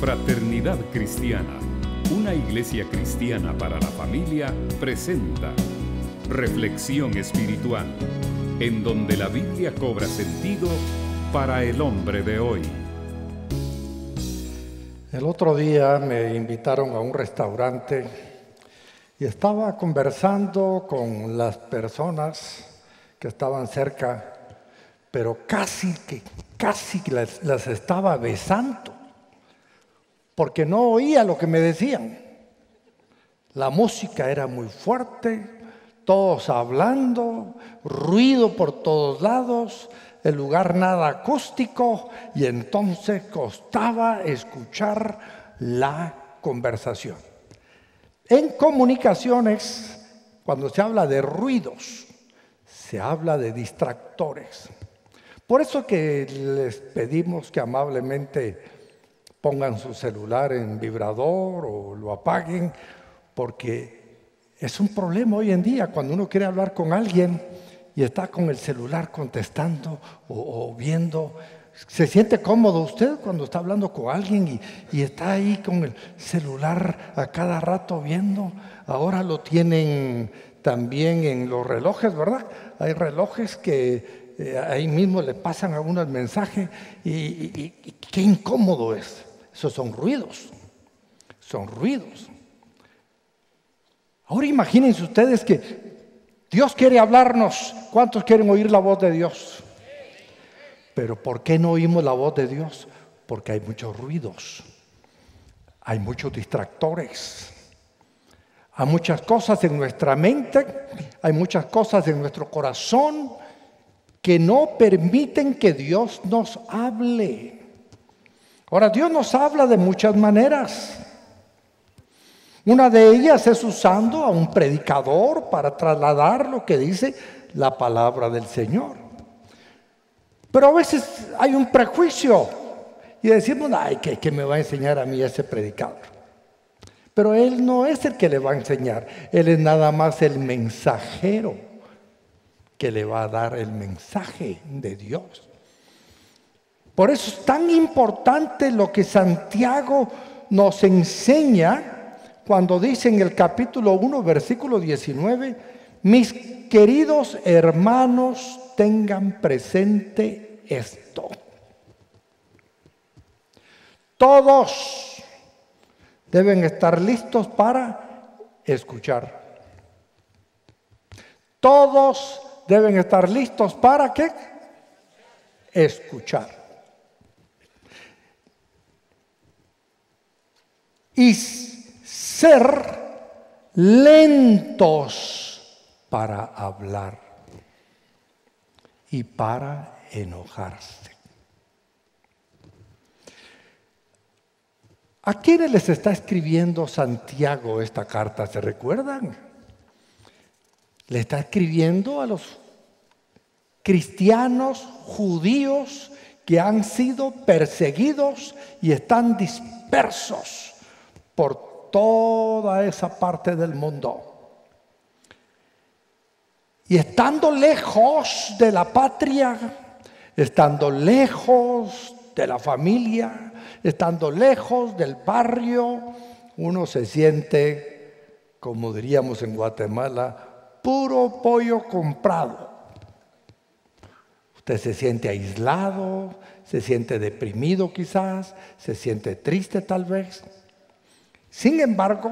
Fraternidad Cristiana, una iglesia cristiana para la familia, presenta Reflexión Espiritual, en donde la Biblia cobra sentido para el hombre de hoy. El otro día me invitaron a un restaurante y estaba conversando con las personas que estaban cerca, pero casi que casi las, las estaba besando, porque no oía lo que me decían. La música era muy fuerte, todos hablando, ruido por todos lados, el lugar nada acústico y entonces costaba escuchar la conversación. En comunicaciones, cuando se habla de ruidos, se habla de distractores. Por eso que les pedimos que amablemente pongan su celular en vibrador o lo apaguen, porque es un problema hoy en día cuando uno quiere hablar con alguien y está con el celular contestando o, viendo. ¿Se siente cómodo usted cuando está hablando con alguien y, está ahí con el celular a cada rato viendo? Ahora lo tienen también en los relojes, ¿verdad? Hay relojes que eh, ahí mismo le pasan algunos mensajes y, y, y qué incómodo es. Esos son ruidos, son ruidos. Ahora imagínense ustedes que Dios quiere hablarnos. ¿Cuántos quieren oír la voz de Dios? Pero ¿por qué no oímos la voz de Dios? Porque hay muchos ruidos, hay muchos distractores, hay muchas cosas en nuestra mente, hay muchas cosas en nuestro corazón que no permiten que Dios nos hable. Ahora, Dios nos habla de muchas maneras. Una de ellas es usando a un predicador para trasladar lo que dice la palabra del Señor. Pero a veces hay un prejuicio y decimos, ay, ¿qué, me va a enseñar a mí ese predicador? Pero él no es el que le va a enseñar, él es nada más el mensajero que le va a dar el mensaje de Dios. Por eso es tan importante lo que Santiago nos enseña cuando dice en el capítulo 1, versículo 19, mis queridos hermanos, tengan presente esto. Todos deben estar listos para escuchar. Todos deben estar listos para qué? Escuchar. Y ser lentos para hablar y para enojarse. ¿A quiénes les está escribiendo Santiago esta carta? ¿Se recuerdan? Le está escribiendo a los cristianos judíos que han sido perseguidos y están dispersos por toda esa parte del mundo. Y estando lejos de la patria, estando lejos de la familia, estando lejos del barrio, uno se siente, como diríamos en Guatemala, puro pollo comprado. Usted se siente aislado, se siente deprimido quizás, se siente triste tal vez. Sin embargo,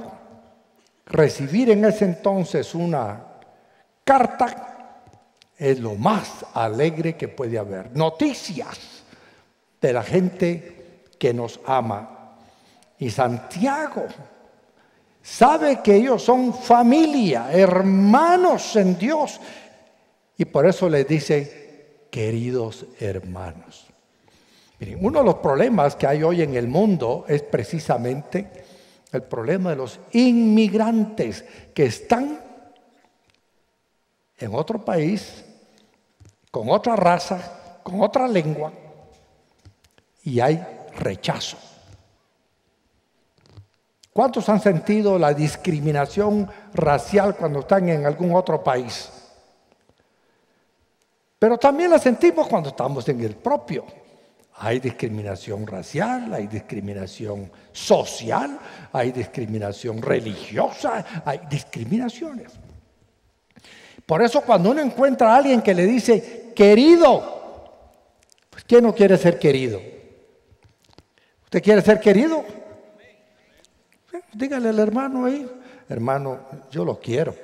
recibir en ese entonces una carta es lo más alegre que puede haber. Noticias de la gente que nos ama. Y Santiago sabe que ellos son familia, hermanos en Dios. Y por eso les dice, queridos hermanos. Miren, uno de los problemas que hay hoy en el mundo es precisamente el problema de los inmigrantes que están en otro país, con otra raza, con otra lengua, y hay rechazo. ¿Cuántos han sentido la discriminación racial cuando están en algún otro país? Pero también la sentimos cuando estamos en el propio. Hay discriminación racial, hay discriminación social, hay discriminación religiosa, hay discriminaciones. Por eso cuando uno encuentra a alguien que le dice, querido, pues ¿quién no quiere ser querido? ¿Usted quiere ser querido? Dígale al hermano ahí, hermano, yo lo quiero.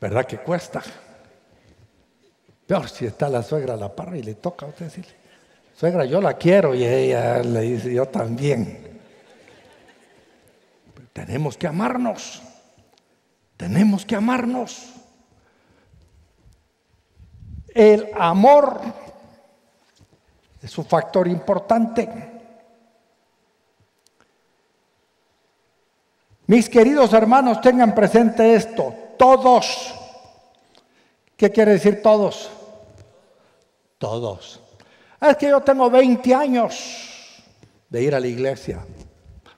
¿Verdad que cuesta? Si está la suegra a la parra y le toca a usted decirle, suegra, yo la quiero y ella le dice, yo también. tenemos que amarnos, tenemos que amarnos. El amor es un factor importante. Mis queridos hermanos, tengan presente esto, todos. ¿Qué quiere decir todos? Todos. Es que yo tengo 20 años de ir a la iglesia.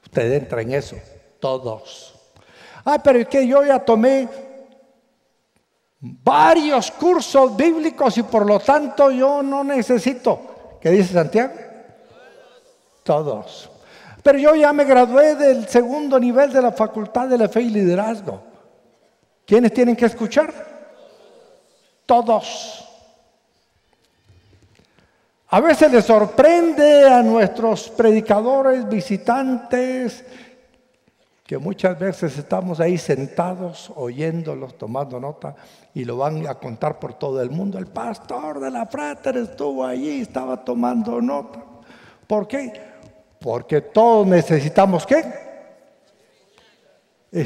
Usted entra en eso. Todos. Ah, pero es que yo ya tomé varios cursos bíblicos y por lo tanto yo no necesito. ¿Qué dice Santiago? Todos. Pero yo ya me gradué del segundo nivel de la Facultad de la Fe y Liderazgo. ¿Quiénes tienen que escuchar? Todos. A veces les sorprende a nuestros predicadores, visitantes, que muchas veces estamos ahí sentados oyéndolos, tomando nota, y lo van a contar por todo el mundo. El pastor de la frater estuvo allí, estaba tomando nota. ¿Por qué? Porque todos necesitamos qué?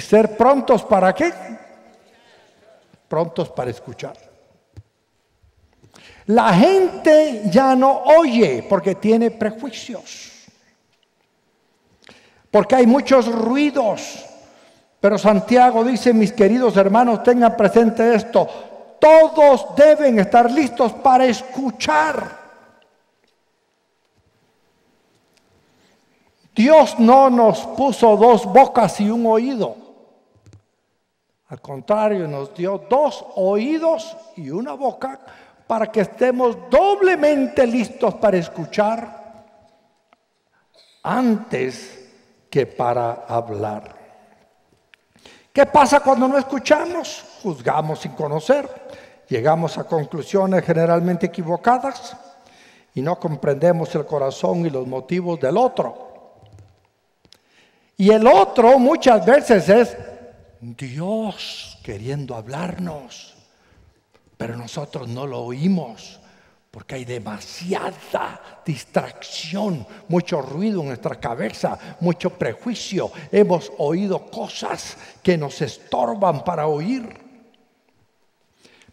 Ser prontos para qué? Prontos para escuchar. La gente ya no oye porque tiene prejuicios, porque hay muchos ruidos. Pero Santiago dice, mis queridos hermanos, tengan presente esto, todos deben estar listos para escuchar. Dios no nos puso dos bocas y un oído. Al contrario, nos dio dos oídos y una boca para que estemos doblemente listos para escuchar antes que para hablar. ¿Qué pasa cuando no escuchamos? Juzgamos sin conocer, llegamos a conclusiones generalmente equivocadas y no comprendemos el corazón y los motivos del otro. Y el otro muchas veces es Dios queriendo hablarnos pero nosotros no lo oímos porque hay demasiada distracción, mucho ruido en nuestra cabeza, mucho prejuicio. Hemos oído cosas que nos estorban para oír.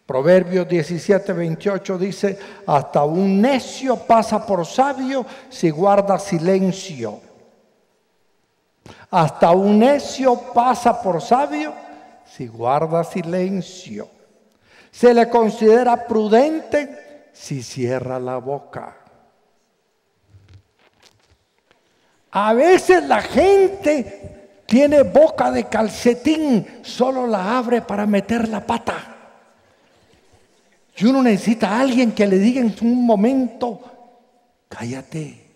Proverbios 17, 28 dice, hasta un necio pasa por sabio si guarda silencio. Hasta un necio pasa por sabio si guarda silencio. Se le considera prudente si cierra la boca. A veces la gente tiene boca de calcetín, solo la abre para meter la pata. Y uno necesita a alguien que le diga en un momento, cállate,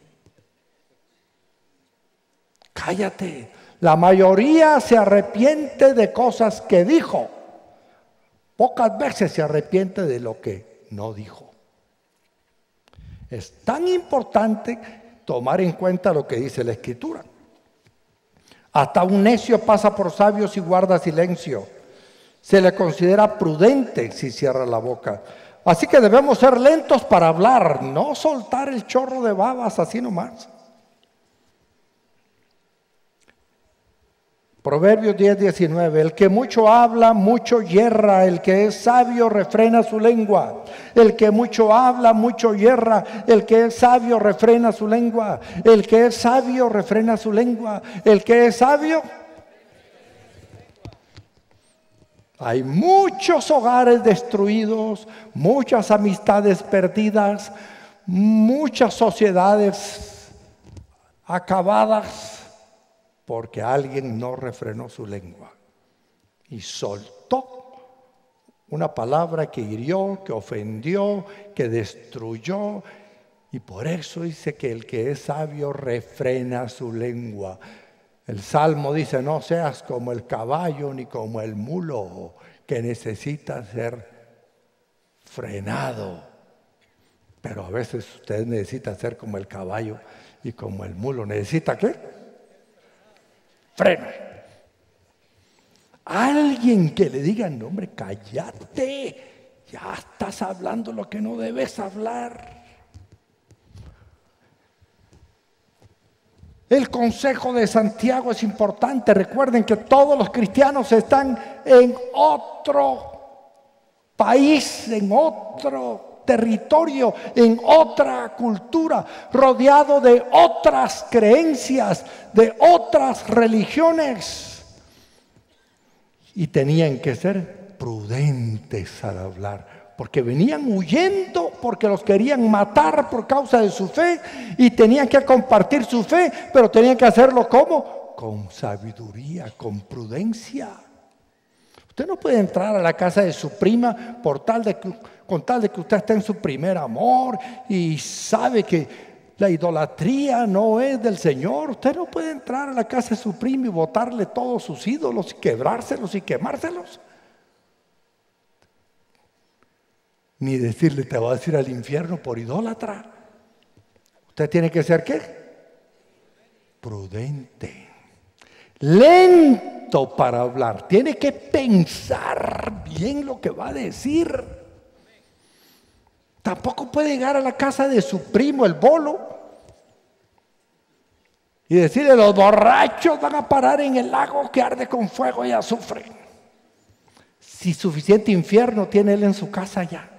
cállate. La mayoría se arrepiente de cosas que dijo. Pocas veces se arrepiente de lo que no dijo. Es tan importante tomar en cuenta lo que dice la escritura. Hasta un necio pasa por sabio si guarda silencio. Se le considera prudente si cierra la boca. Así que debemos ser lentos para hablar, no soltar el chorro de babas así nomás. Proverbios 10, 19. El que mucho habla, mucho hierra. El que es sabio, refrena su lengua. El que mucho habla, mucho hierra. El que es sabio, refrena su lengua. El que es sabio, refrena su lengua. El que es sabio. Hay muchos hogares destruidos, muchas amistades perdidas, muchas sociedades acabadas porque alguien no refrenó su lengua y soltó Una palabra que hirió, que ofendió, que destruyó. Y por eso dice que el que es sabio refrena su lengua. El Salmo dice, no seas como el caballo ni como el mulo que necesita ser frenado. Pero a veces usted necesita ser como el caballo y como el mulo. ¿Necesita qué? Freno. Alguien que le diga, no hombre, cállate, ya estás hablando lo que no debes hablar. El consejo de Santiago es importante. Recuerden que todos los cristianos están en otro país, en otro territorio, en otra cultura, rodeado de otras creencias, de otras religiones. Y tenían que ser prudentes al hablar porque venían huyendo, porque los querían matar por causa de su fe y tenían que compartir su fe, pero tenían que hacerlo como? Con sabiduría, con prudencia. Usted no puede entrar a la casa de su prima por tal de con tal de que usted esté en su primer amor y sabe que la idolatría no es del Señor. Usted no puede entrar a la casa de su prima y botarle todos sus ídolos y quebrárselos y quemárselos. ni decirle te vas a ir al infierno por idólatra. Usted tiene que ser qué? Prudente. Lento para hablar. Tiene que pensar bien lo que va a decir. Tampoco puede llegar a la casa de su primo, el bolo, y decirle, los borrachos van a parar en el lago que arde con fuego y azufre. Si suficiente infierno tiene él en su casa ya.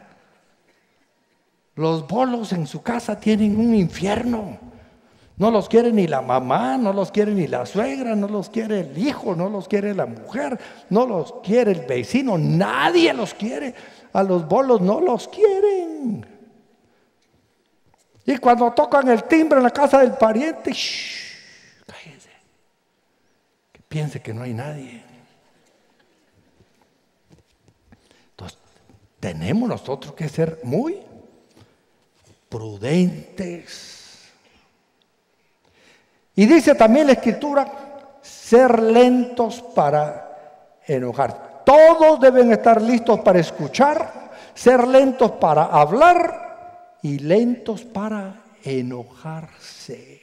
Los bolos en su casa tienen un infierno. No los quiere ni la mamá, no los quiere ni la suegra, no los quiere el hijo, no los quiere la mujer, no los quiere el vecino, nadie los quiere. A los bolos no los quieren. Y cuando tocan el timbre en la casa del pariente, shh. Que piense que no hay nadie. Entonces, tenemos nosotros que ser muy prudentes. Y dice también la escritura, ser lentos para enojar. Todos deben estar listos para escuchar, ser lentos para hablar y lentos para enojarse.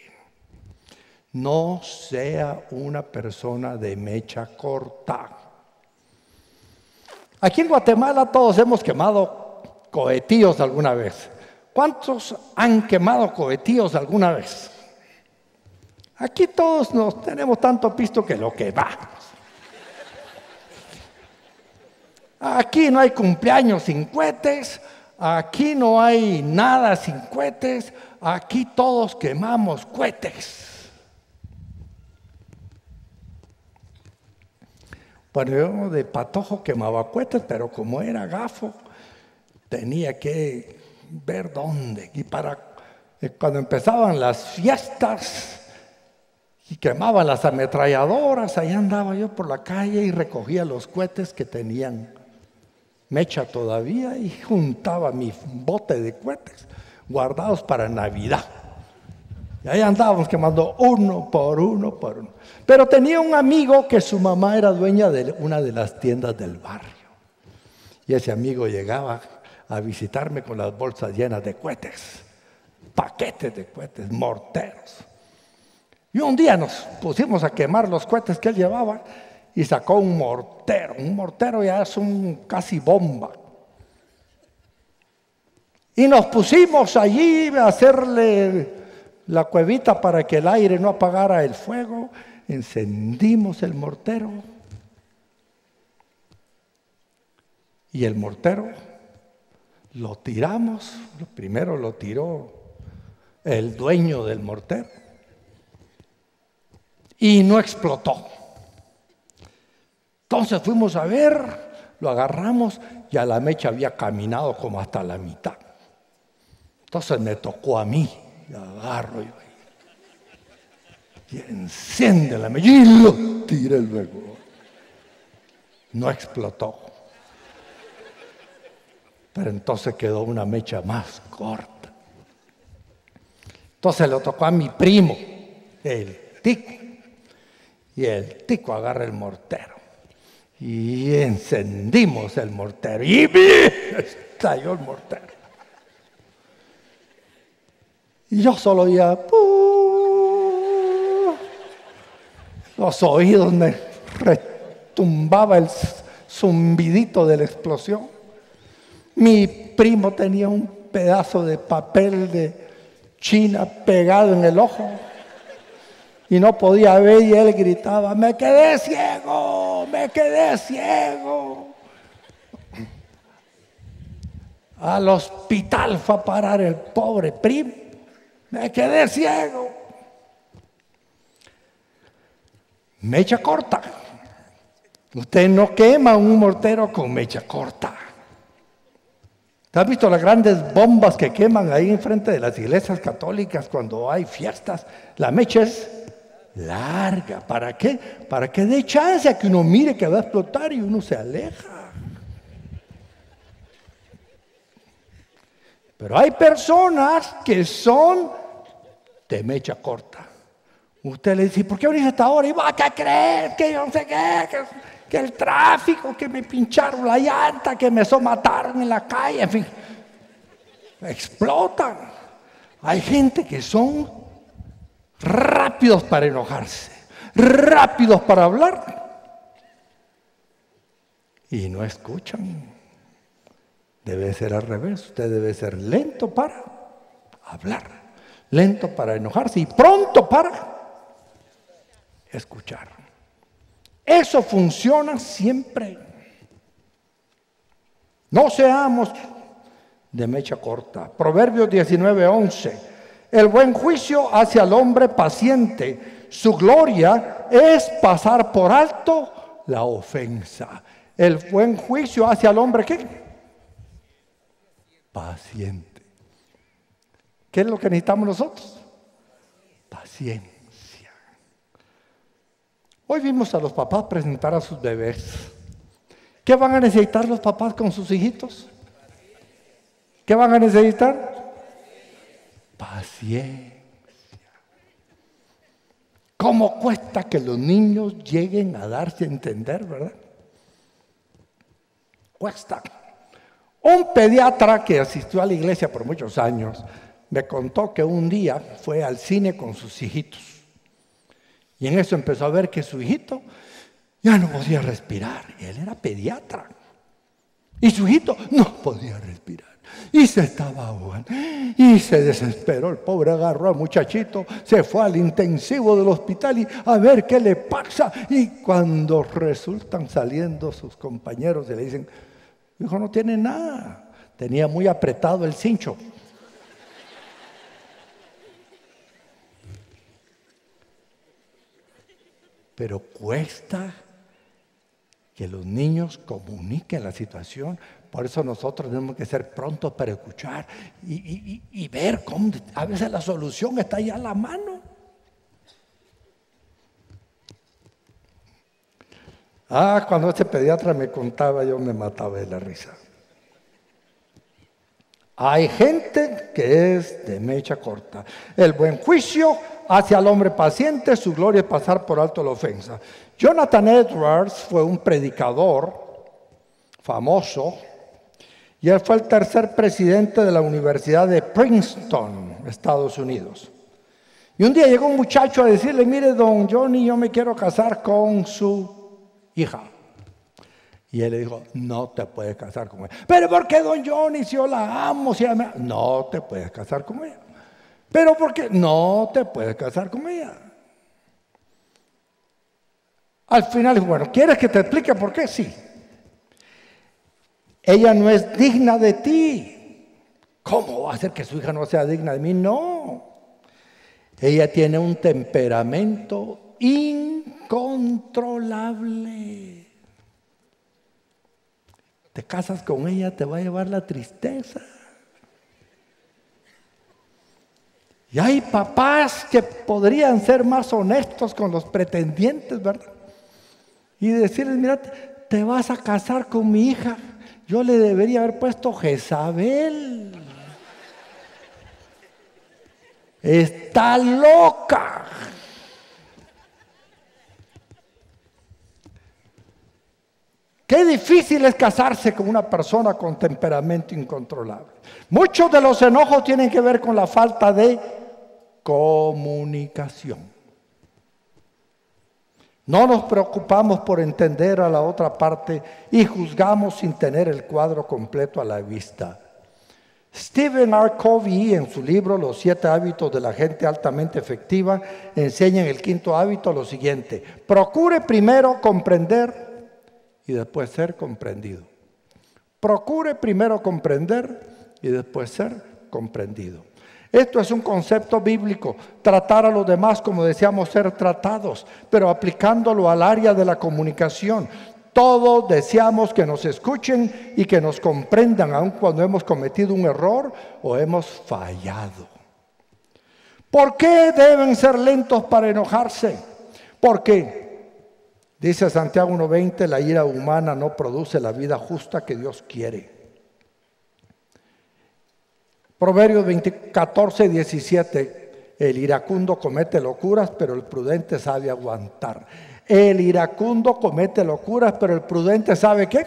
No sea una persona de mecha corta. Aquí en Guatemala todos hemos quemado cohetíos alguna vez. ¿Cuántos han quemado cohetíos alguna vez? Aquí todos nos tenemos tanto pisto que lo quemamos. Aquí no hay cumpleaños sin cohetes, aquí no hay nada sin cohetes, aquí todos quemamos cohetes. Bueno, yo de patojo quemaba cohetes, pero como era gafo, tenía que ver dónde. Y para eh, cuando empezaban las fiestas y quemaban las ametralladoras, ahí andaba yo por la calle y recogía los cohetes que tenían mecha todavía y juntaba mi bote de cohetes guardados para Navidad. Y ahí andábamos quemando uno por uno por uno. Pero tenía un amigo que su mamá era dueña de una de las tiendas del barrio. Y ese amigo llegaba a visitarme con las bolsas llenas de cohetes, paquetes de cohetes, morteros. Y un día nos pusimos a quemar los cohetes que él llevaba y sacó un mortero. Un mortero ya es un casi bomba. Y nos pusimos allí a hacerle la cuevita para que el aire no apagara el fuego. Encendimos el mortero. Y el mortero lo tiramos, primero lo tiró el dueño del mortero y no explotó. Entonces fuimos a ver, lo agarramos y a la mecha había caminado como hasta la mitad. Entonces me tocó a mí, y agarro y, enciende la mecha y lo tiré luego. No explotó. Pero entonces quedó una mecha más corta. Entonces le tocó a mi primo, el tico. Y el tico agarra el mortero. Y encendimos el mortero. Y estalló el mortero. Y yo solo oía los oídos me retumbaba el zumbidito de la explosión. Mi primo tenía un pedazo de papel de China pegado en el ojo y no podía ver y él gritaba, me quedé ciego, me quedé ciego. Al hospital fue a parar el pobre primo, me quedé ciego. Mecha corta. Usted no quema un mortero con mecha corta. ¿Has visto las grandes bombas que queman ahí enfrente de las iglesias católicas cuando hay fiestas? La mecha es larga. ¿Para qué? Para que dé chance a que uno mire que va a explotar y uno se aleja. Pero hay personas que son de mecha corta. Usted le dice, ¿por qué venís hasta ahora? Y va, ¿qué crees? Que yo no sé qué, que, el tráfico, que me pincharon la llanta, que me somataron en la calle, en fin. Explotan. Hay gente que son rápidos para enojarse, rápidos para hablar y no escuchan. Debe ser al revés, usted debe ser lento para hablar, lento para enojarse y pronto para escuchar. Eso funciona siempre. No seamos de mecha corta. Proverbios 19:11. El buen juicio hacia el hombre paciente. Su gloria es pasar por alto la ofensa. El buen juicio hacia el hombre qué? Paciente. ¿Qué es lo que necesitamos nosotros? Paciente. Hoy vimos a los papás presentar a sus bebés. ¿Qué van a necesitar los papás con sus hijitos? ¿Qué van a necesitar? Paciencia. ¿Cómo cuesta que los niños lleguen a darse a entender, verdad? Cuesta. Un pediatra que asistió a la iglesia por muchos años me contó que un día fue al cine con sus hijitos. Y en eso empezó a ver que su hijito ya no podía respirar. Él era pediatra. Y su hijito no podía respirar. Y se estaba ahogando. Y se desesperó. El pobre agarró al muchachito, se fue al intensivo del hospital y a ver qué le pasa. Y cuando resultan saliendo sus compañeros, y le dicen, hijo no tiene nada. Tenía muy apretado el cincho. pero cuesta que los niños comuniquen la situación. Por eso nosotros tenemos que ser prontos para escuchar y, ver cómo a veces la solución está ahí a la mano. Ah, cuando este pediatra me contaba, yo me mataba de la risa. Hay gente que es de mecha corta. El buen juicio hacia el hombre paciente, su gloria es pasar por alto la ofensa. Jonathan Edwards fue un predicador famoso y él fue el tercer presidente de la Universidad de Princeton, Estados Unidos. Y un día llegó un muchacho a decirle, mire, don Johnny, yo me quiero casar con su hija. Y él le dijo, no te puedes casar con ella. Pero ¿por qué, don Johnny, si yo la amo? Si ella No te puedes casar con ella. Pero ¿por qué? No te puedes casar con ella. Al final, bueno, ¿quieres que te explique por qué? Sí. Ella no es digna de ti. ¿Cómo va a ser que su hija no sea digna de mí? No. Ella tiene un temperamento incontrolable te casas con ella, te va a llevar la tristeza. Y hay papás que podrían ser más honestos con los pretendientes, ¿verdad? Y decirles, mira, te vas a casar con mi hija yo le debería haber puesto Jezabel. Está loca. Qué difícil es casarse con una persona con temperamento incontrolable. Muchos de los enojos tienen que ver con la falta de comunicación. No nos preocupamos por entender a la otra parte y juzgamos sin tener el cuadro completo a la vista. Stephen R. Covey en su libro Los siete hábitos de la gente altamente efectiva enseña en el quinto hábito lo siguiente. Procure primero comprender y después ser comprendido. Procure primero comprender y después ser comprendido. Esto es un concepto bíblico, tratar a los demás como deseamos ser tratados, pero aplicándolo al área de la comunicación. Todos deseamos que nos escuchen y que nos comprendan, aun cuando hemos cometido un error o hemos fallado. ¿Por qué deben ser lentos para enojarse? Porque Dice Santiago 1.20, la ira humana no produce la vida justa que Dios quiere. Proverbios 14, 17, el iracundo comete locuras, pero el prudente sabe aguantar. El iracundo comete locuras, pero el prudente sabe qué.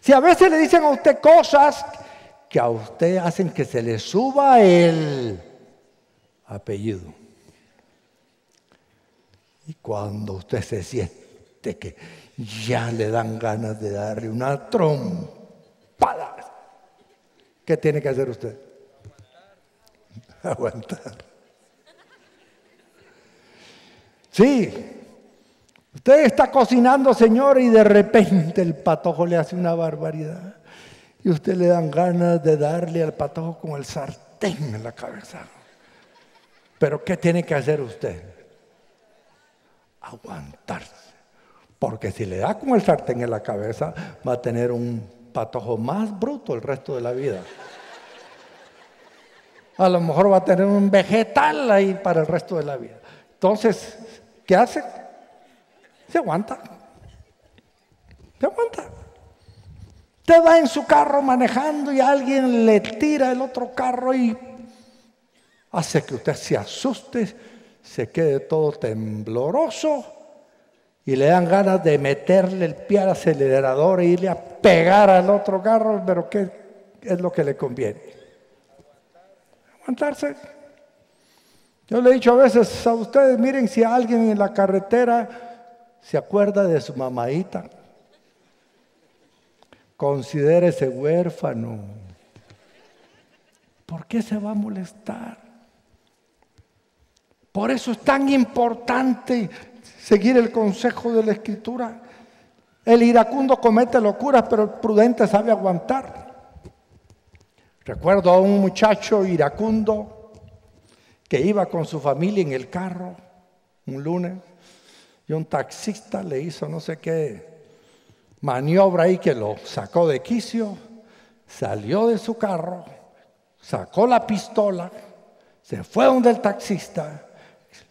Si a veces le dicen a usted cosas que a usted hacen que se le suba el apellido. Y cuando usted se siente que ya le dan ganas de darle una trompada, ¿qué tiene que hacer usted? Aguantar. Sí, usted está cocinando, señor, y de repente el patojo le hace una barbaridad. Y usted le dan ganas de darle al patojo con el sartén en la cabeza. Pero ¿qué tiene que hacer usted? aguantarse. Porque si le da con el sartén en la cabeza, va a tener un patojo más bruto el resto de la vida. A lo mejor va a tener un vegetal ahí para el resto de la vida. Entonces, ¿qué hace? Se aguanta. Se aguanta. Usted va en su carro manejando y alguien le tira el otro carro y hace que usted se asuste se quede todo tembloroso y le dan ganas de meterle el pie al acelerador e irle a pegar al otro carro, pero ¿qué es lo que le conviene? Aguantarse. Yo le he dicho a veces a ustedes, miren si alguien en la carretera se acuerda de su mamadita, ese huérfano. ¿Por qué se va a molestar? Por eso es tan importante seguir el consejo de la Escritura. El iracundo comete locuras, pero el prudente sabe aguantar. Recuerdo a un muchacho iracundo que iba con su familia en el carro un lunes y un taxista le hizo no sé qué maniobra ahí que lo sacó de quicio, salió de su carro, sacó la pistola, se fue donde el taxista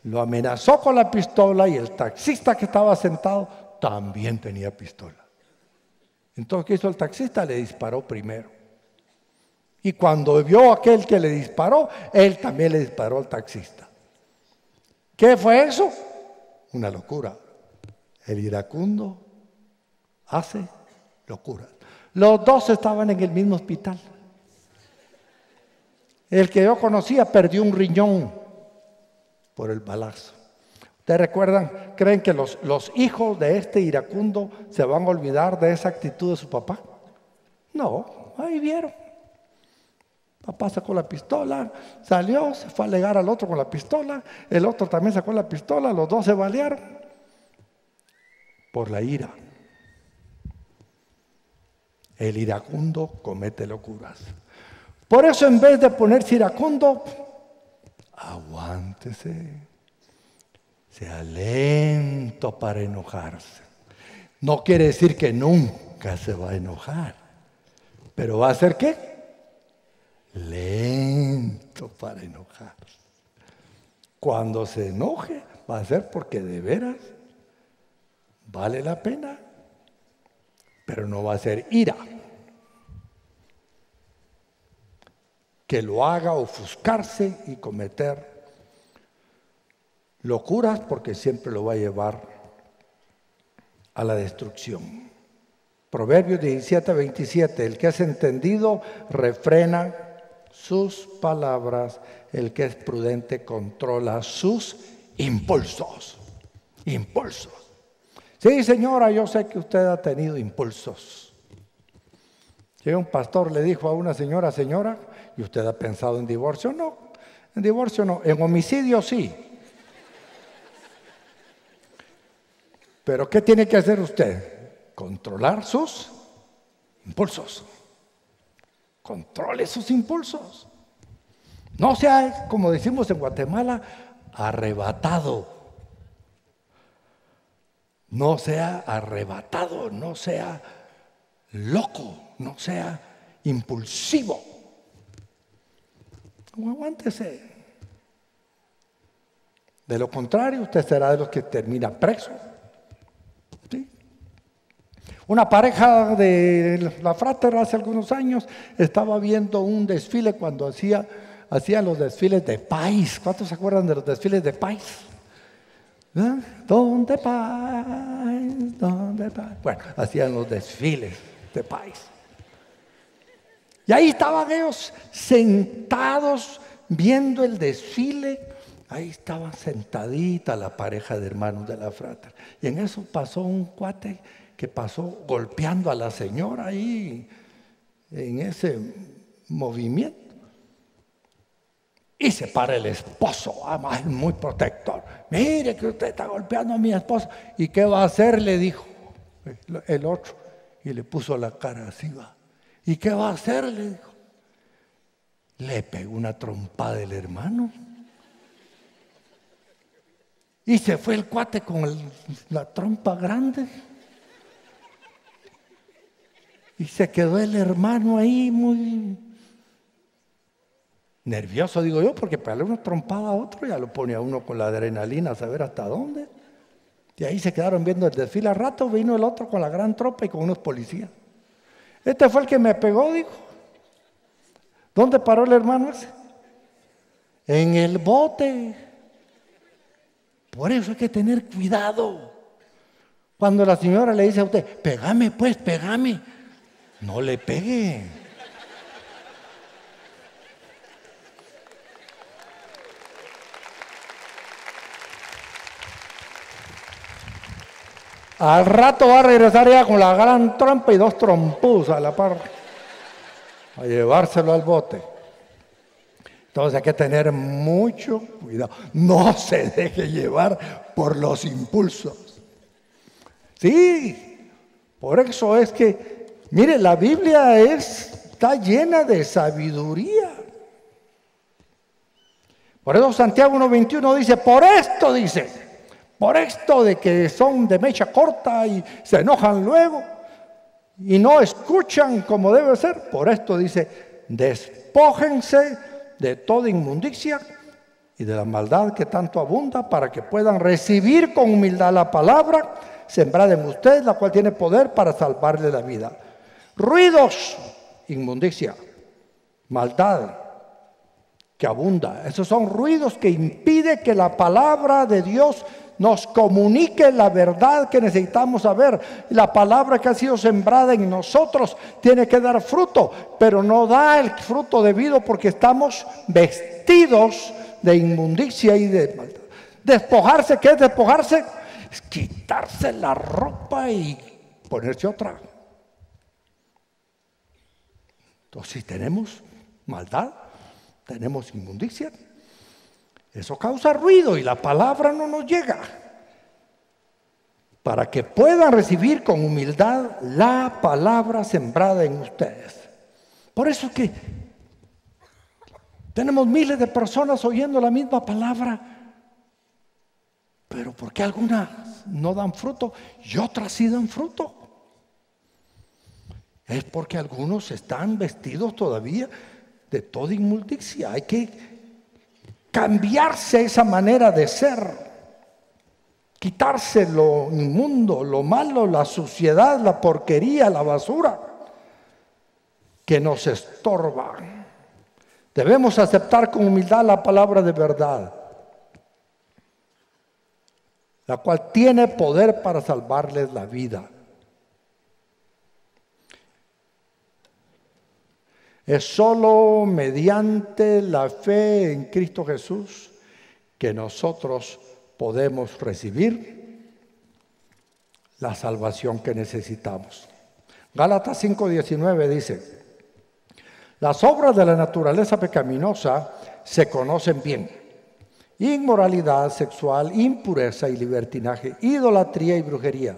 lo amenazó con la pistola y el taxista que estaba sentado también tenía pistola. Entonces, ¿qué hizo el taxista? Le disparó primero. Y cuando vio a aquel que le disparó, él también le disparó al taxista. ¿Qué fue eso? Una locura. El iracundo hace locura. Los dos estaban en el mismo hospital. El que yo conocía perdió un riñón por el balazo. ¿Ustedes recuerdan? ¿Creen que los, los hijos de este iracundo se van a olvidar de esa actitud de su papá? No, ahí vieron. Papá sacó la pistola, salió, se fue a alegar al otro con la pistola, el otro también sacó la pistola, los dos se balearon por la ira. El iracundo comete locuras. Por eso en vez de ponerse iracundo, aguántese, sea lento para enojarse. No quiere decir que nunca se va a enojar, pero va a ser qué? Lento para enojarse. Cuando se enoje, va a ser porque de veras vale la pena. pero no va a ser ira. Que lo haga ofuscarse y cometer locuras porque siempre lo va a llevar a la destrucción. Proverbios 17, 27, el que es entendido refrena sus palabras, el que es prudente controla sus impulsos. Impulsos. Sí, señora, yo sé que usted ha tenido impulsos. Un pastor le dijo a una señora, señora, ¿y usted ha pensado en divorcio? No, en divorcio no, en homicidio sí. Pero ¿qué tiene que hacer usted? Controlar sus impulsos. Controle sus impulsos. No sea, como decimos en Guatemala, arrebatado. No sea arrebatado, no sea loco, no sea impulsivo. Aguántese. De lo contrario, usted será de los que termina preso. Una pareja de la fratera hace algunos años estaba viendo un desfile cuando hacía, hacían los desfiles de país. ¿Cuántos se acuerdan de los desfiles de país? ¿Eh? ¿Dónde país? ¿Dónde país? Bueno, hacían los desfiles de país. Y ahí estaban ellos sentados viendo el desfile. Ahí estaba sentadita la pareja de hermanos de la fratera. Y en eso pasó un cuate que pasó golpeando a la señora ahí en ese movimiento. Y se para el esposo, además muy protector. Mire que usted está golpeando a mi esposa. ¿Y qué va a hacer? Le dijo el otro. Y le puso la cara así, va. ¿Y qué va a hacer? Le dijo. Le pegó una trompada del hermano. Y se fue el cuate con la trompa grande. Y se quedó el hermano ahí muy nervioso, digo yo, porque para darle una trompada a otro ya lo pone a uno con la adrenalina a saber hasta dónde. Y ahí se quedaron viendo el desfile. Al rato vino el otro con la gran tropa y con unos policías. Este fue el que me pegó, dijo. ¿Dónde paró el hermano ese? En el bote. Por eso hay que tener cuidado. Cuando la señora le dice a usted, pegame pues, pegame. No le pegue. Al rato va a regresar ya con la gran trompa y dos trompus a la par. A llevárselo al bote. Entonces hay que tener mucho cuidado. No se deje llevar por los impulsos. Sí, por eso es que Mire, la Biblia está llena de sabiduría. Por eso Santiago 1.21 dice, por esto dice, por esto de que son de mecha corta y se enojan luego y no escuchan como debe ser, por esto dice, despójense de toda inmundicia y de la maldad que tanto abunda para que puedan recibir con humildad la palabra sembrada en ustedes, la cual tiene poder para salvarle la vida. Ruidos, inmundicia, maldad que abunda. Esos son ruidos que impiden que la palabra de Dios nos comunique la verdad que necesitamos saber. La palabra que ha sido sembrada en nosotros tiene que dar fruto, pero no da el fruto debido porque estamos vestidos de inmundicia y de maldad. Despojarse, ¿qué es despojarse? Es quitarse la ropa y ponerse otra. Entonces, si tenemos maldad, tenemos inmundicia, eso causa ruido y la palabra no nos llega. Para que puedan recibir con humildad la palabra sembrada en ustedes. Por eso es que tenemos miles de personas oyendo la misma palabra, pero ¿por qué algunas no dan fruto y otras sí dan fruto? es porque algunos están vestidos todavía de toda inmundicia. Hay que cambiarse esa manera de ser. quitarse lo inmundo, lo malo, la suciedad, la porquería, la basura que nos estorba. Debemos aceptar con humildad la palabra de verdad, la cual tiene poder para salvarles la vida. Es solo mediante la fe en Cristo Jesús que nosotros podemos recibir la salvación que necesitamos. Gálatas 5:19 dice, las obras de la naturaleza pecaminosa se conocen bien. Inmoralidad sexual, impureza y libertinaje, idolatría y brujería,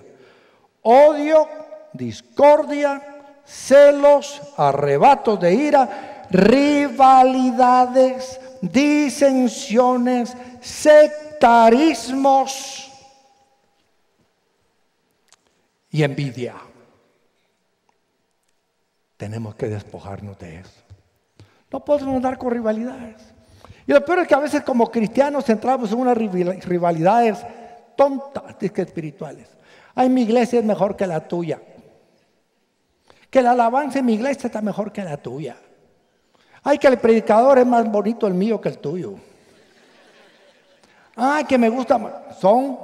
odio, discordia, celos, arrebatos de ira, rivalidades, disensiones, sectarismos y envidia. Tenemos que despojarnos de eso. No podemos andar con rivalidades. Y lo peor es que a veces como cristianos entramos en unas rivalidades tontas, espirituales. Ay, mi iglesia es mejor que la tuya. Que la alabanza en mi iglesia está mejor que la tuya. Ay, que el predicador es más bonito el mío que el tuyo. Ay, que me gusta más. Son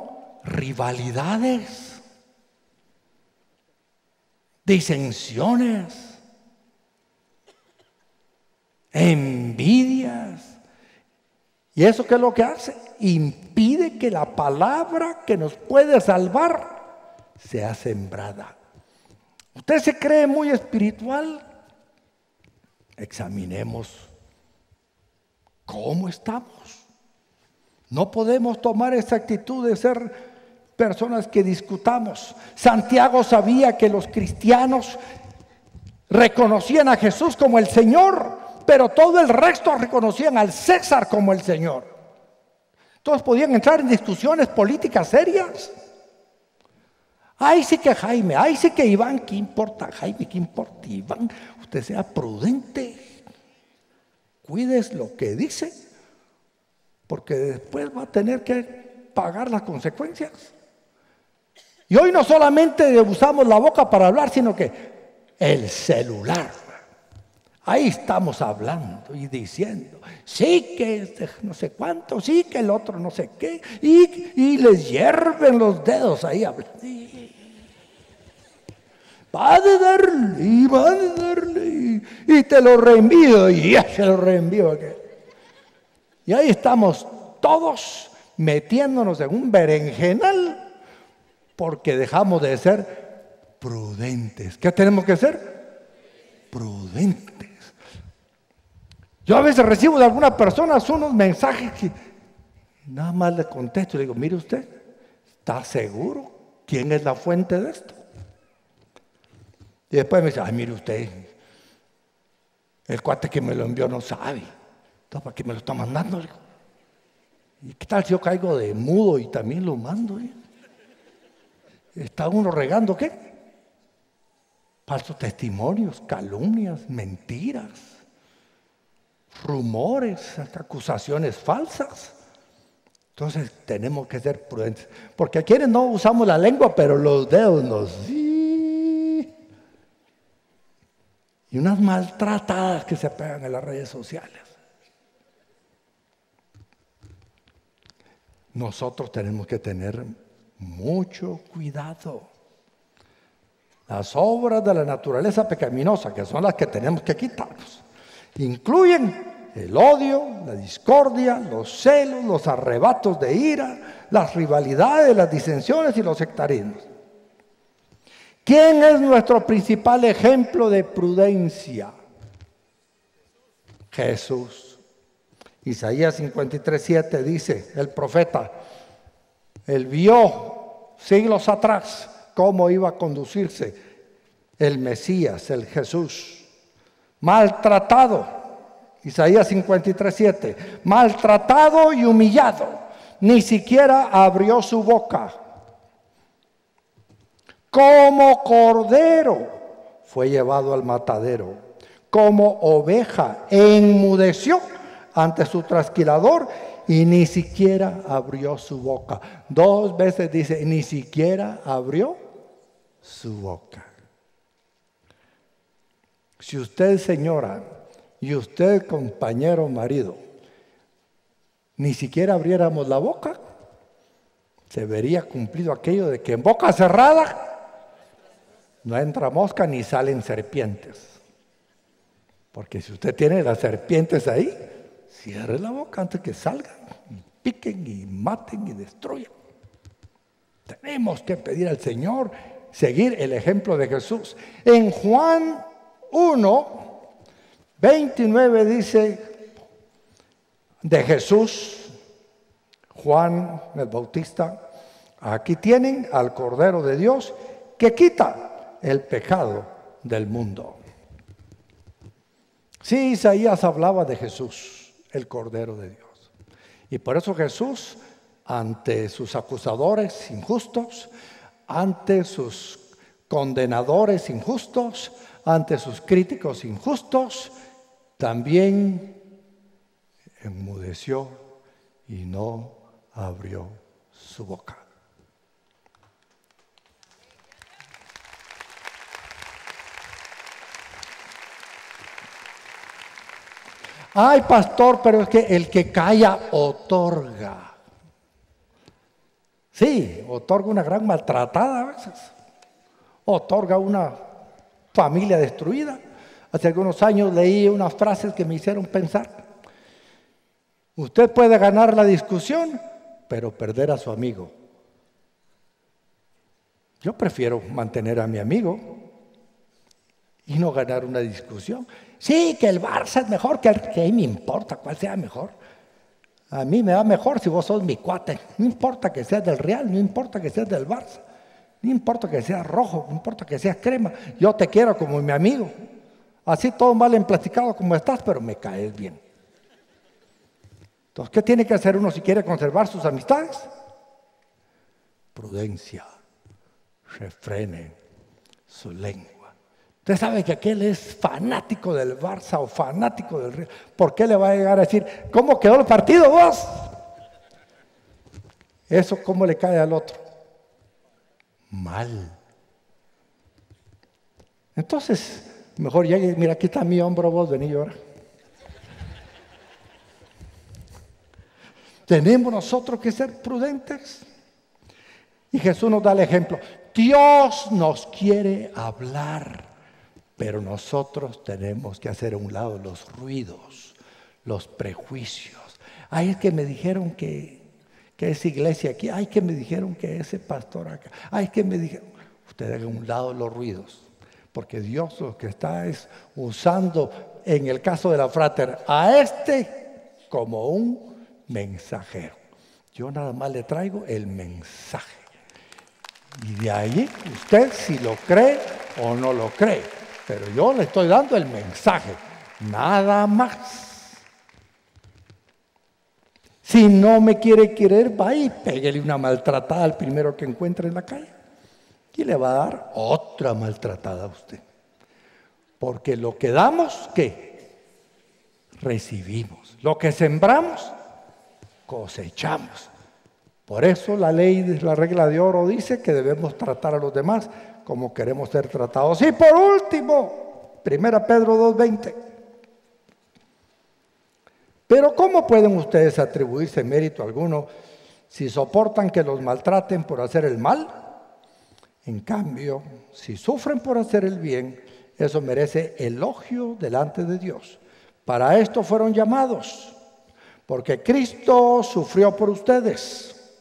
rivalidades, disensiones envidias. ¿Y eso qué es lo que hace? Impide que la palabra que nos puede salvar sea sembrada. ¿Usted se cree muy espiritual? Examinemos cómo estamos. No podemos tomar esa actitud de ser personas que discutamos. Santiago sabía que los cristianos reconocían a Jesús como el Señor, pero todo el resto reconocían al César como el Señor. Todos podían entrar en discusiones políticas serias. Ay, sí que Jaime, ay, sí que Iván, ¿qué importa Jaime? ¿Qué importa Iván? Usted sea prudente, cuides lo que dice, porque después va a tener que pagar las consecuencias. Y hoy no solamente usamos la boca para hablar, sino que el celular Ahí estamos hablando y diciendo, sí que este no sé cuánto, sí que el otro no sé qué, y, les hierven los dedos ahí hablando. Va a darle, y va a darle, y, te lo reenvío, y ya se lo reenvío. Y ahí estamos todos metiéndonos en un berenjenal porque dejamos de ser prudentes. ¿Qué tenemos que ser? Prudentes. Yo a veces recibo de alguna persona unos mensajes que nada más le contesto le digo, mire usted, ¿está seguro quién es la fuente de esto? Y después me dice, ay, mire usted, el cuate que me lo envió no sabe. Entonces, ¿para qué me lo está mandando? ¿Y qué tal si yo caigo de mudo y también lo mando? Eh? ¿Está uno regando qué? Falsos testimonios, calumnias, mentiras rumores, acusaciones falsas. Entonces tenemos que ser prudentes. Porque a quienes no usamos la lengua, pero los dedos nos... Y unas maltratadas que se pegan en las redes sociales. Nosotros tenemos que tener mucho cuidado. Las obras de la naturaleza pecaminosa, que son las que tenemos que quitarnos, incluyen el odio, la discordia, los celos, los arrebatos de ira, las rivalidades, las disensiones y los sectarismos. ¿Quién es nuestro principal ejemplo de prudencia? Jesús. Isaías 53:7 dice el profeta, él vio siglos atrás cómo iba a conducirse el Mesías, el Jesús, maltratado, Isaías 53, maltratado y humillado, ni siquiera abrió su boca. Como cordero fue llevado al matadero, como oveja enmudeció ante su trasquilador y ni siquiera abrió su boca. Dos veces dice, ni siquiera abrió su boca. Si usted, señora, y usted, compañero marido, ni siquiera abriéramos la boca, se vería cumplido aquello de que en boca cerrada no entra mosca ni salen serpientes. Porque si usted tiene las serpientes ahí, cierre la boca antes que salgan, y piquen y maten y destruyan. Tenemos que pedir al Señor seguir el ejemplo de Jesús. En Juan 1, 29 dice de Jesús, Juan el Bautista, aquí tienen al Cordero de Dios que quita el pecado del mundo. Sí, Isaías hablaba de Jesús, el Cordero de Dios. Y por eso Jesús, ante sus acusadores injustos, ante sus condenadores injustos, ante sus críticos injustos, también enmudeció y no abrió su boca. Ay, pastor, pero es que el que calla otorga. Sí, otorga una gran maltratada a veces. Otorga una familia destruida. Hace algunos años leí unas frases que me hicieron pensar. Usted puede ganar la discusión, pero perder a su amigo. Yo prefiero mantener a mi amigo y no ganar una discusión. Sí, que el Barça es mejor que el que me importa cuál sea mejor. A mí me va mejor si vos sos mi cuate. No importa que seas del Real, no importa que seas del Barça. No importa que seas rojo, no importa que seas crema. Yo te quiero como mi amigo. Así todo mal emplaticado como estás, pero me caes bien. Entonces, ¿qué tiene que hacer uno si quiere conservar sus amistades? Prudencia. Refrene lengua. Usted sabe que aquel es fanático del Barça o fanático del Real. ¿Por qué le va a llegar a decir, ¿cómo quedó el partido vos? Eso, ¿cómo le cae al otro? Mal. Entonces, mejor llegue, mira, aquí está mi hombro vos, vení ahora. Tenemos nosotros que ser prudentes. Y Jesús nos da el ejemplo. Dios nos quiere hablar. Pero nosotros tenemos que hacer a un lado los ruidos, los prejuicios. Ay, es que me dijeron que, que esa iglesia aquí, ay, que me dijeron que ese pastor acá, ay, que me dijeron. Usted haga a un lado los ruidos, porque Dios lo que está es usando, en el caso de la frater, a este como un mensajero. Yo nada más le traigo el mensaje. Y de ahí usted si lo cree o no lo cree. Pero yo le estoy dando el mensaje, nada más. Si no me quiere querer, vaya y pégale una maltratada al primero que encuentre en la calle. Y le va a dar otra maltratada a usted. Porque lo que damos, ¿qué? Recibimos. Lo que sembramos, cosechamos. Por eso la ley, la regla de oro dice que debemos tratar a los demás como queremos ser tratados. Y por último, 1 Pedro 2.20. Pero ¿cómo pueden ustedes atribuirse mérito alguno si soportan que los maltraten por hacer el mal? En cambio, si sufren por hacer el bien, eso merece elogio delante de Dios. Para esto fueron llamados, porque Cristo sufrió por ustedes,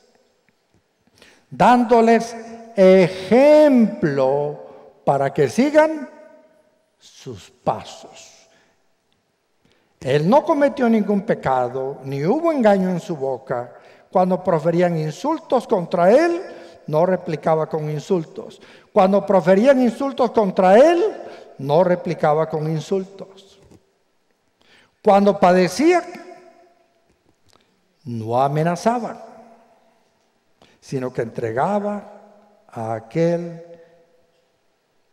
dándoles ejemplo para que sigan sus pasos. Él no cometió ningún pecado, ni hubo engaño en su boca. Cuando proferían insultos contra él, no replicaba con insultos. Cuando proferían insultos contra él, no replicaba con insultos. Cuando padecía, no amenazaba, sino que entregaba a aquel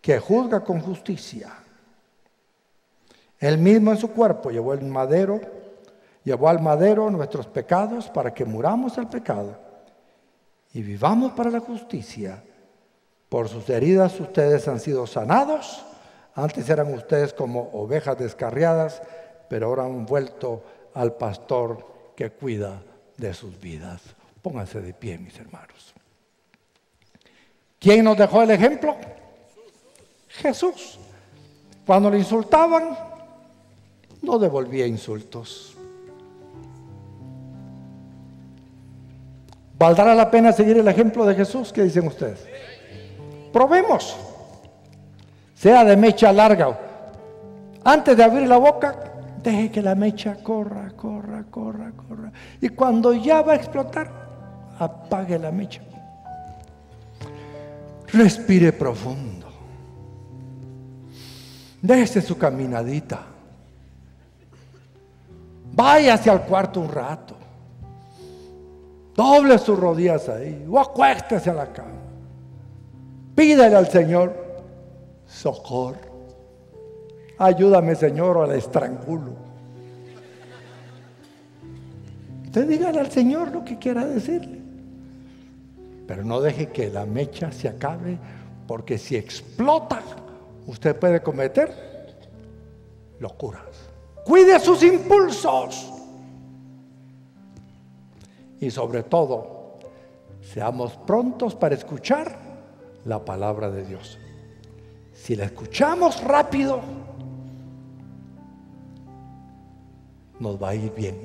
que juzga con justicia. Él mismo en su cuerpo llevó el madero Llevó al madero nuestros pecados para que muramos al pecado y vivamos para la justicia. Por sus heridas ustedes han sido sanados. Antes eran ustedes como ovejas descarriadas, pero ahora han vuelto al pastor que cuida de sus vidas. Pónganse de pie, mis hermanos. ¿Quién nos dejó el ejemplo? Jesús. Cuando le insultaban, no devolvía insultos. ¿Valdrá la pena seguir el ejemplo de Jesús? ¿Qué dicen ustedes? Probemos. Sea de mecha larga. Antes de abrir la boca, deje que la mecha corra, corra, corra, corra. Y cuando ya va a explotar, apague la mecha. Respire profundo. Déjese su caminadita. Váyase al cuarto un rato. Doble sus rodillas ahí. O acuéstese a la cama. Pídele al Señor socorro. Ayúdame, Señor, o la estrangulo. Usted dígale al Señor lo que quiera decirle. Pero no deje que la mecha se acabe, porque si explota, usted puede cometer locuras. Cuide sus impulsos. Y sobre todo, seamos prontos para escuchar la palabra de Dios. Si la escuchamos rápido, nos va a ir bien.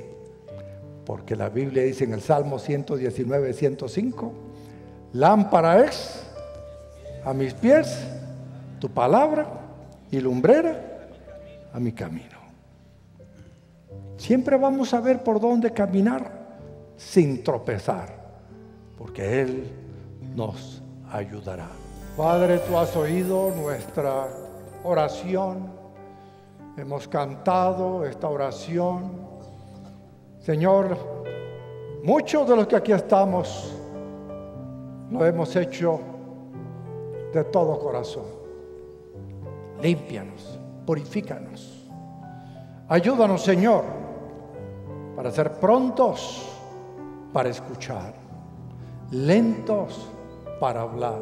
Porque la Biblia dice en el Salmo 119, 105, lámpara es a mis pies tu palabra y lumbrera a mi camino. Siempre vamos a ver por dónde caminar sin tropezar, porque Él nos ayudará. Padre, tú has oído nuestra oración, hemos cantado esta oración. Señor, muchos de los que aquí estamos lo hemos hecho de todo corazón. Límpianos, purifícanos. Ayúdanos, Señor, para ser prontos para escuchar, lentos para hablar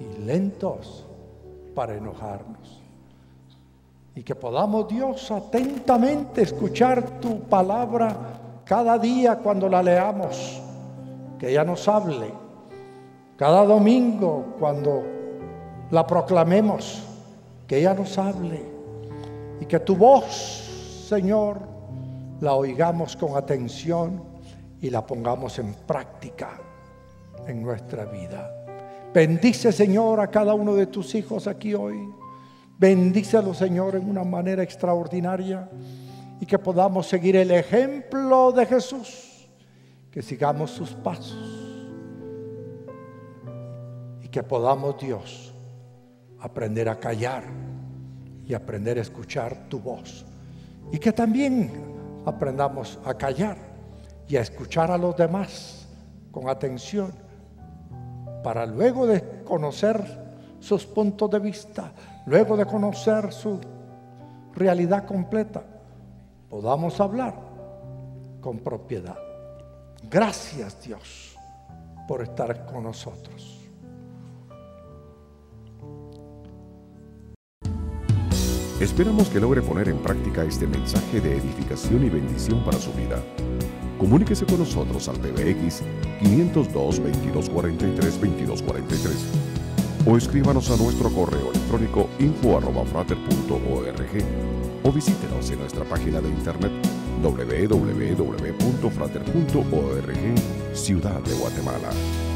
y lentos para enojarnos. Y que podamos, Dios, atentamente escuchar tu palabra cada día cuando la leamos, que ella nos hable, cada domingo cuando la proclamemos, que ella nos hable y que tu voz, Señor, la oigamos con atención y la pongamos en práctica en nuestra vida. Bendice, Señor, a cada uno de tus hijos aquí hoy. Bendícelo, Señor, en una manera extraordinaria y que podamos seguir el ejemplo de Jesús, que sigamos sus pasos y que podamos, Dios, aprender a callar y aprender a escuchar tu voz y que también aprendamos a callar y a escuchar a los demás con atención para luego de conocer sus puntos de vista, luego de conocer su realidad completa, podamos hablar con propiedad. Gracias Dios por estar con nosotros. Esperamos que logre poner en práctica este mensaje de edificación y bendición para su vida. Comuníquese con nosotros al PBX 502 2243 2243 o escríbanos a nuestro correo electrónico info@frater.org o visítenos en nuestra página de internet www.frater.org Ciudad de Guatemala.